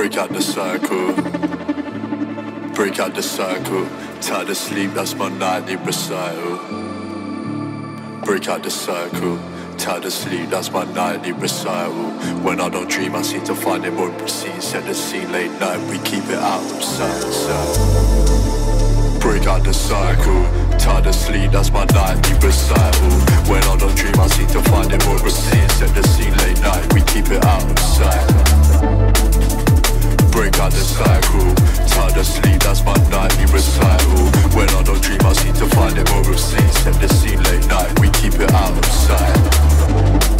Break out the cycle. Break out the cycle. Tired of sleep, that's my nightly recital. Break out the cycle. Tired of sleep, that's my nightly recital. When I don't dream, I seem to find it more obscene. Set the scene late night, we keep it out of sight. Break out the cycle. Tired of sleep, that's my nightly recital. When I don't dream, I seem to find it more obscene. Set the scene late night, we keep it out of sight break out the cycle. Tired of sleep, that's my nightly recital When I don't dream, I seem to find it more obscene Set the scene late night, we keep it out of sight.